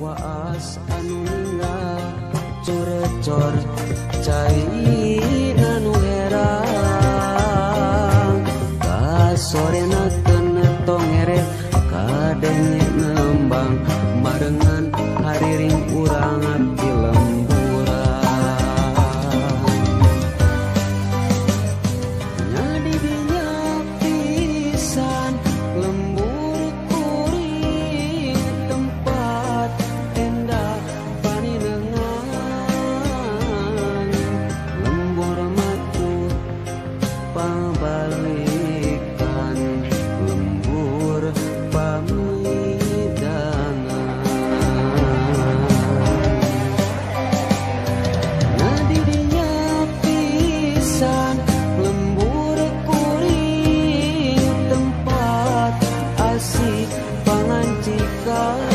waas anu ninga curecor cair anu herang kasorena kene tongere kadenge nembang marengan kasih pengantikan